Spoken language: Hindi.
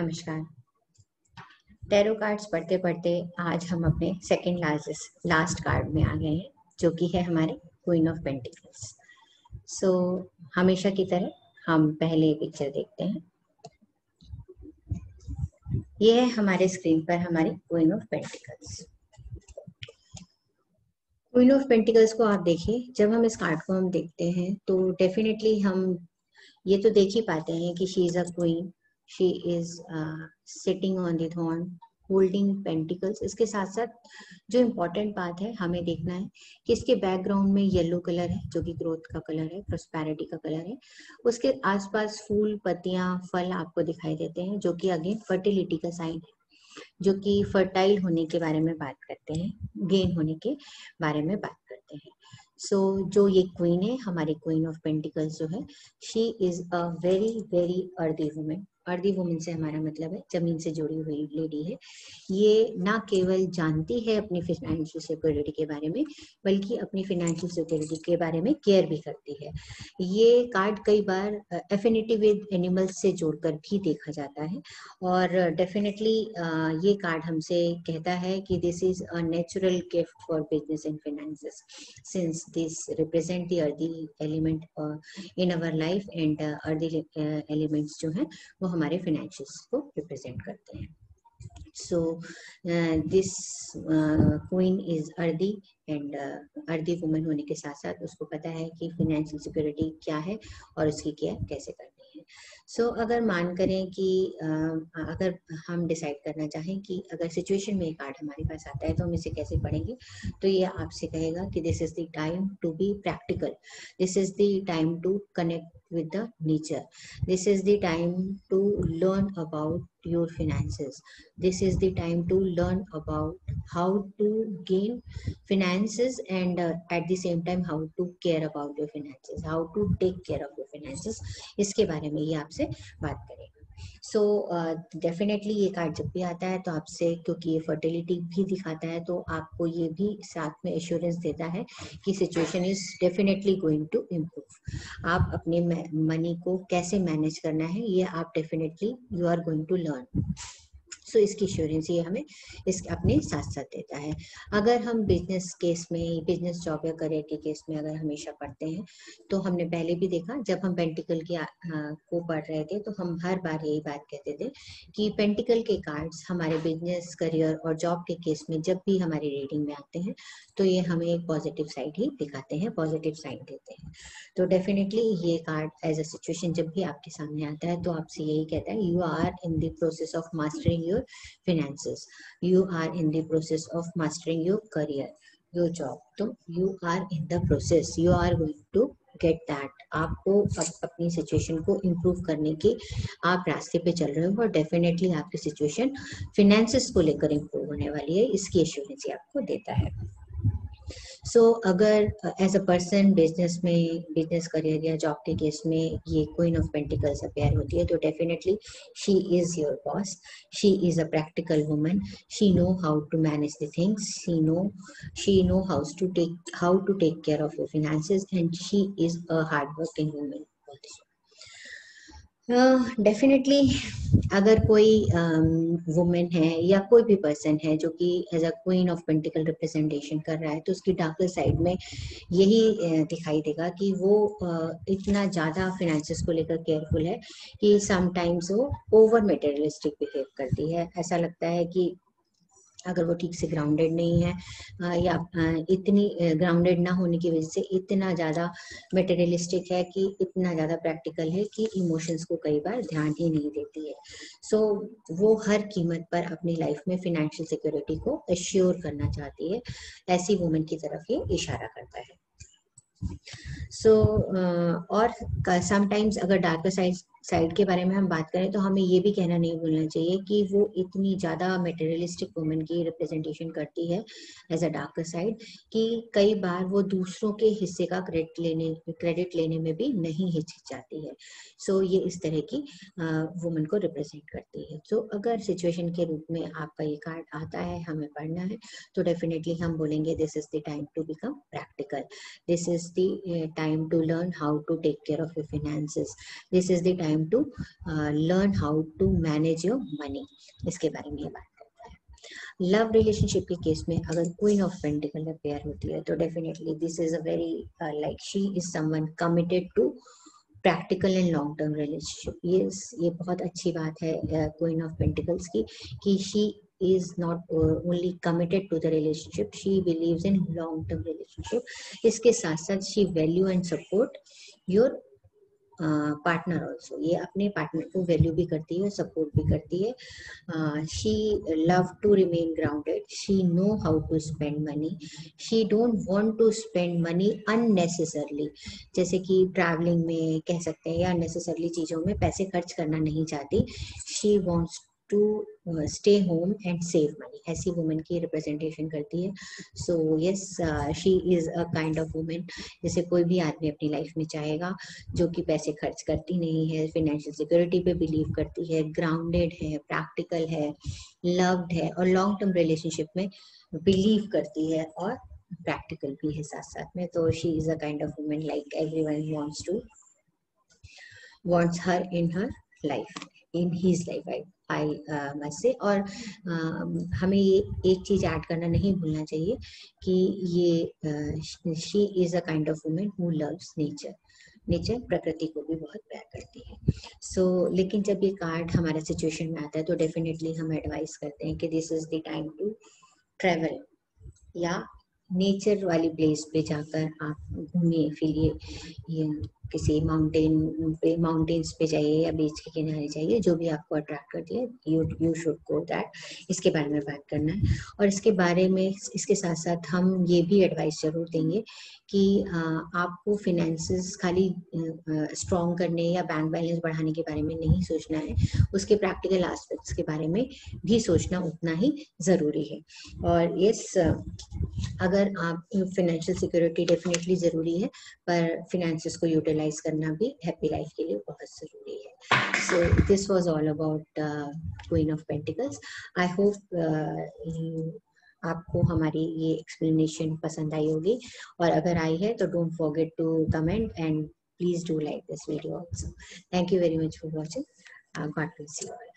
नमस्कार। टैरो कार्ड्स पढ़ते पढ़ते आज हम अपने सेकंड लास्ट लास्ट कार्ड में आ गए हैं, जो कि है हमारे क्वीन ऑफ़ पेंटिकल्स सो हमेशा की तरह हम पहले पिक्चर देखते हैं। ये है हमारे स्क्रीन पर हमारी queen of pentacles queen of pentacles को आप देखिए, जब हम इस कार्ड को हम देखते हैं तो डेफिनेटली हम ये तो देख ही पाते हैं कि she is a queen she is uh, sitting on the throne holding pentacles इसके साथ साथ जो इम्पोर्टेंट बात है हमें देखना है कि इसके बैकग्राउंड में येलो कलर है जो कि ग्रोथ का कलर है प्रोस्पैरिटी का कलर है। उसके आसपास फूल पत्तियाँ फल आपको दिखाई देते हैं जो कि अगेन फर्टिलिटी का साइन है जो कि फर्टाइल होने के बारे में बात करते हैं गेन होने के बारे में बात करते हैं। सो so, जो ये क्वीन है हमारी क्वीन ऑफ़ पेंटिकल्स जो है she is a very very earthy woman earthy woman से हमारा मतलब है, ज़मीन से जुड़ी हुई लेडी है। ये ना केवल जानती है अपनी फाइनेंशियल सिक्योरिटी के बारे में, बल्कि अपनी फाइनेंशियल सिक्योरिटी के बारे में केयर भी करती है। ये कार्ड कई बार एफिनिटी विद एनिमल्स से जोड़कर भी देखा जाता है। और डेफिनेटली ये कार्ड हमसे कहता है कि this is a natural gift for business and finances since this represent the earthy element in our life and earthy elements जो है, वो हमारे फाइनेंशियल्स को रिप्रेजेंट करते हैं। So this queen is earthy and earthy woman होने के साथ साथ उसको पता है कि फाइनेंशियल सिक्योरिटी क्या है और उसकी केयर कैसे करनी है सो so, अगर मान करें कि अगर हम डिसाइड करना चाहें कि अगर सिचुएशन में कार्ड हमारे पास आता है तो हम इसे कैसे पढ़ेंगे तो ये आपसे कहेगा कि this is the time to be practical this is the time to connect with the nature. This is the time to learn about your finances. This is the time to learn about how to gain finances and uh, at the same time how to care about your finances how to take care of your finances. इसके बारे में ये आपसे बात करेगा। सो डेफिनेटली uh, ये कार्ड जब भी आता है तो आपसे क्योंकि ये फर्टिलिटी भी दिखाता है तो आपको ये भी साथ में एश्योरेंस देता है कि situation is definitely going to improve आप अपने मनी को कैसे मैनेज करना है ये आप definitely you are going to learn so इसकी इंश्योरेंस ये हमें इस अपने साथ साथ देता है। अगर हम बिज़नेस केस में बिज़नेस जॉब या करियर के केस में अगर हमेशा पढ़ते हैं तो हमने पहले भी देखा, जब हम पेंटिकल के को पढ़ रहे थे तो हम हर बार यही बात कहते थे कि पेंटिकल के कार्ड्स हमारे बिज़नेस करियर और जॉब के केस में जब भी हमारी रीडिंग में आते हैं तो ये हमें एक पॉजिटिव साइड ही दिखाते हैं पॉजिटिव साइड देते हैं। तो डेफिनेटली ये कार्ड एज अ सिचुएशन जब भी आपके सामने आता है तो आपसे यही कहता है you are in the process of mastering your finances. You are in the process of mastering your career, your job. तो you are in the process. You are going to get that आपको अब अपनी सिचुएशन को इम्प्रूव करने के आप रास्ते पे चल रहे हो और डेफिनेटली आपकी सिचुएशन फिनेंसेस को लेकर इम्प्रूव होने वाली है। इसकी एश्योरेंस आपको देता है। सो so, अगर एज अ पर्सन बिज़नेस में बिज़नेस करियर या जॉब के केस में ये क्वीन ऑफ़ पेंटिकल्स अपेयर होती है तो definitely she is your boss she is a practical woman she know how to manage the things she know she know how to take how to take care of your finances and she is a hard working woman also definitely uh, अगर कोई वुमेन um, है या कोई भी पर्सन है जो कि as a queen of pentacle representation कर रहा है तो उसकी डार्कर साइड में यही दिखाई देगा कि वो uh, इतना ज़्यादा फिनेंसेस को लेकर केयरफुल है कि समटाइम्स वो ओवर मेटेरियलिस्टिक बिहेव करती है। ऐसा लगता है कि अगर वो ठीक से ग्राउंडेड नहीं है या इतनी ग्राउंडेड ना होने की वजह से इतना ज़्यादा मटेरियलिस्टिक है कि इतना ज़्यादा प्रैक्टिकल है कि इमोशंस को कई बार ध्यान ही नहीं देती है। सो so, वो हर कीमत पर अपनी लाइफ में फिनेंशियल सिक्योरिटी को एश्योर करना चाहती है ऐसी वुमेन की तरफ़ ये इशारा करता है। सो so, और समटाइम्स अगर डार्कर साइड साइड के बारे में हम बात करें तो हमें ये भी कहना नहीं भूलना चाहिए कि वो इतनी ज़्यादा मेटेरियलिस्टिक वुमेन की रिप्रेजेंटेशन करती है एज अ डार्कर साइड कि कई बार वो दूसरों के हिस्से का क्रेडिट लेने क्रेडिट लेने में भी नहीं हिचकिचाती है। सो so, ये इस तरह की वुमेन को रिप्रेजेंट करती है। सो so, अगर सिचुएशन के रूप में आपका ये कार्ड आता है हमें पढ़ना है तो डेफिनेटली हम बोलेंगे this is the time to become practical this is the time to learn how to take care of your finances. This is the time to uh, learn how to manage your money इसके बारे में ये बात लव रिलेशनशिप के केस में अगर क्वीन ऑफ़ पेंटिकल अपेयर होती है तो definitely this is a very like she is someone committed to practical and long term relationship ये ये बहुत अच्छी बात है क्वीन ऑफ़ पेंटिकल्स की कि she not uh, only committed to the relationship she believes in long term relationship इसके साथ साथ she value and support your partner also ये अपने पार्टनर को वैल्यू भी करती है सपोर्ट भी करती है। She love to remain grounded she know how to spend money she don't want to spend money unnecessarily जैसे कि ट्रैवलिंग में कह सकते हैं या अननेसेसरली चीज़ों में पैसे खर्च करना नहीं चाहती। She wants to stay home and save money ऐसी वुमेन की रिप्रेजेंटेशन करती है। So yes she is a kind of woman जैसे कोई भी आदमी अपनी लाइफ में चाहेगा, जो कि पैसे खर्च करती नहीं है फिनेंशियल सिक्योरिटी पे बिलीव करती है ग्राउंडेड है प्रैक्टिकल है लव्ड है और लॉन्ग टर्म रिलेशनशिप में बिलीव करती है और प्रैक्टिकल भी है साथ साथ में। तो she is a kind of woman like every one wants to wants her in her life in his life I I say. और हमें ये एक चीज़ ऐड करना नहीं भूलना चाहिए कि ये she is a kind of woman who loves nature nature प्रकृति को भी बहुत प्यार करती है। सो so, लेकिन जब ये कार्ड हमारे सिचुएशन में आता है तो डेफिनेटली हम एडवाइस करते हैं कि this is the time to travel या नेचर वाली प्लेस पे जाकर आप घूमिए, फिरिए किसी माउंटेन पे माउंटेन्स पे जाइए या बीच के किनारे जाइए, जो भी आपको अट्रैक्ट करती है you you should go that इसके बारे में बात करना है। और इसके बारे में, इसके साथ साथ हम ये भी एडवाइस ज़रूर देंगे कि आपको फिनेंसेस खाली स्ट्रॉन्ग करने या बैंक बैलेंस बढ़ाने के बारे में नहीं सोचना है। उसके प्रैक्टिकल एस्पेक्ट्स के बारे में भी सोचना उतना ही ज़रूरी है। और यस अगर आप फिनेंशियल सिक्योरिटी डेफिनेटली ज़रूरी है, पर फिनेंसेस को यूटिलाइज करना भी हैप्पी लाइफ के लिए बहुत ज़रूरी है। So this was all about queen of pentacles I hope आपको हमारी ये एक्सप्लेनेशन पसंद आई होगी। और अगर आई है तो don't forget to comment and please do like this video also thank you very much for watching God bless you